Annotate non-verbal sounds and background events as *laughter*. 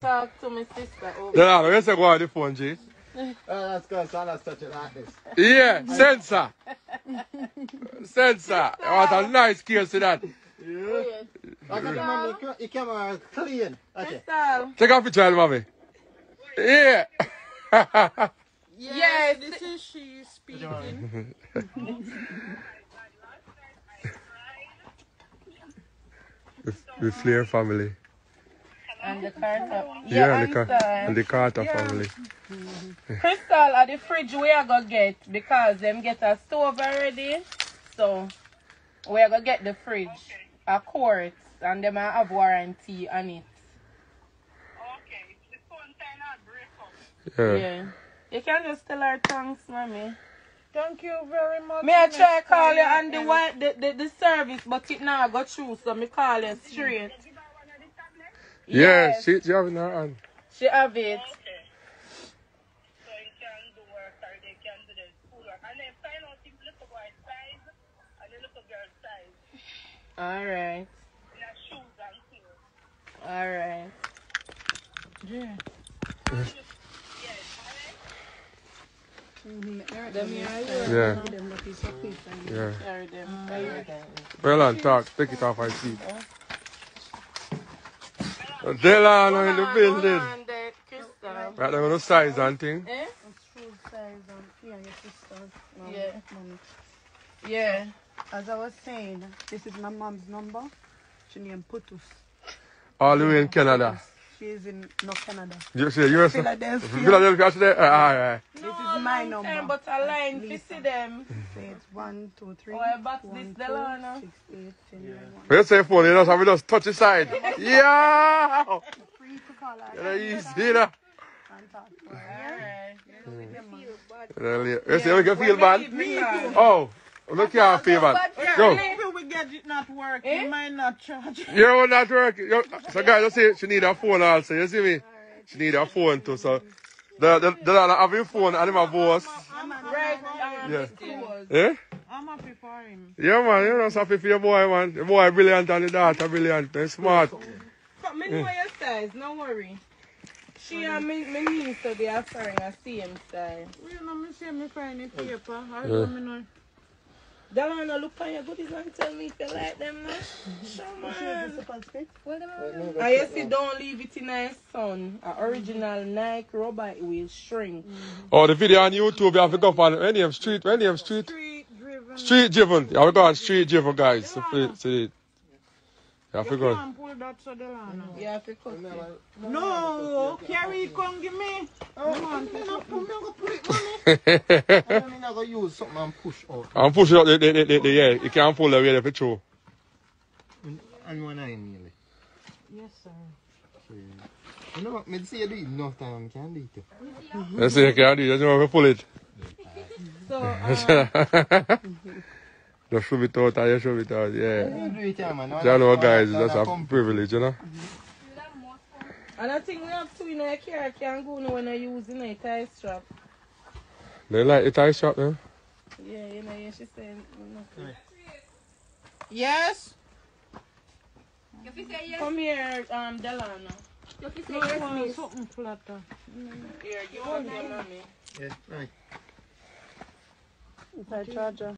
Talk to my sister over. Yeah, let's go on the phone, G. Oh, that's good. So let's touch it like this. Yeah, sensor. sensor. What a nice case to that. Yeah. Like at the moment, your camera clean. Okay. Crystal. Take a picture, mommy. Yeah. Yes. This is she speaking. the, the Flair family. And the Carter. Yeah, and, the, Car- Crystal. and the Carter Yeah. family. Crystal at the fridge we are gonna get because them get a stove already. So we are gonna get the fridge. A quart and them a have warranty on it. Yeah. Yeah. You can just tell her thanks, mommy. Thank you very much. May I try Miss call you on the and- the, the, the service but it now go through so me call you straight. Yeah, Yes, she, she having her hand. she have it. Oh, so you can't do work, or they can't do the school. And then finally, look at my size, and then look at your size. Alright. Alright. Yeah. Yeah okay let me here them here Yeah. Yeah. carry them. Carry them. Well on, talk. Take it off I see. Delano in the building. Hold on there, Right, they're gonna size and thing. Eh? Shoe size and yeah, your sister's. Yeah. mom. Yeah. As I was saying, this is my mom's number. She named Putus. All the way in Canada. She is in North Canada. You see, you're Philadelphia. Philadelphia today? Uh, all right. This No, my number. time, but a line to Lisa. see them. Say it's one, two, three. Oh, I box one, this two, Delano. six, eight, ten, nine, one. When you phone, you just have to just touch the side. *laughs* Yeah! Free to call her. You know, easy, you know. and talk to her. Alright. You can feel bad? Me too. Oh, look here, feel bad. Go. If we get it not working, Eh? might not charge. You're not working. So, guys, you see, she need a phone also. You see me? She need a phone too. So, the the the the have your phone and him a voice. Right, Yeah. Eh? I'm happy for him. Yeah, man. You know, so happy for your boy, man. The boy brilliant and the daughter brilliant. They're smart. But me know your size, no worry. She and me, me niece, so they are sharing a same style. You know, me see me find the paper. I Yeah. don't know. Delano, look on your goodies and tell me if you like them now. Show man. I yes, you don't leave it in a sun. A original Nike robot will shrink. Oh, the video on YouTube, you have to go on any of street, any of street, Street driven. street driven. You have to go on street driven, guys. So, see it. You have to You go. can't pull that so Delano. You have to cut it. No, carry it, come give me. Oh, I'm not going to put it. I'm going to use something and push out. I'm pushing up the, the, the, the, the yeah. You can't pull away the petrol. And one eye nearly. Yes, sir. So, yeah. You know what? Me say you do it enough time, I can do it. Let's see, you can't do it. You know how to pull it. So, um, *laughs* *laughs* Just shove it out and you shove it out, yeah. You do it, yeah, man. You know, guys, that's a privilege, you know? And I think we have two in our car can go now when I use in a tie strap. They like the tie shop, eh? Yeah, you know, yeah, she said. nothing. Yes. Come here, um, Delano. No, I want something flatter. Here, give up your mommy. Yeah, right. It's a charger.